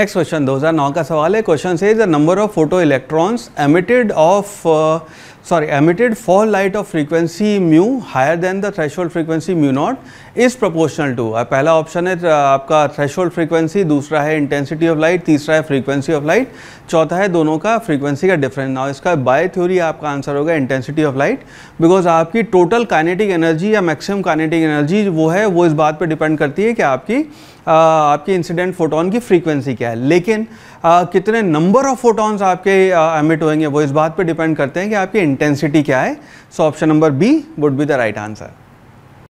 Next question 2009 का सवाल है. क्वेश्चन से the number of photoelectrons emitted of sorry emitted fall light of frequency mu higher than the threshold frequency mu naught is proportional to पहला option है आपका threshold frequency दूसरा है intensity of light तीसरा है फ्रीक्वेंसी ऑफ़ लाइट चौथा है दोनों का फ्रीक्वेंसी का डिफरेंस ना इसका बाय थ्योरी आपका आंसर होगा इंटेंसिटी ऑफ़ लाइट बिकॉज़ आपकी टोटल काइनेटिक एनर्जी या मैक्सिमम काइनेटिक एनर्जी वो है वो इस बात पर डिपेंड करती है कि आपकी आ, आपकी इंसिडेंट फोटोन की फ्रीक्वेंसी क्या है। लेकिन आ, कितने नंबर ऑफ़ फोटॉन्स आपके एमिट होंगे वो इस बात पे डिपेंड करते हैं कि आपकी इंटेंसिटी क्या है। So option number B would be the right answer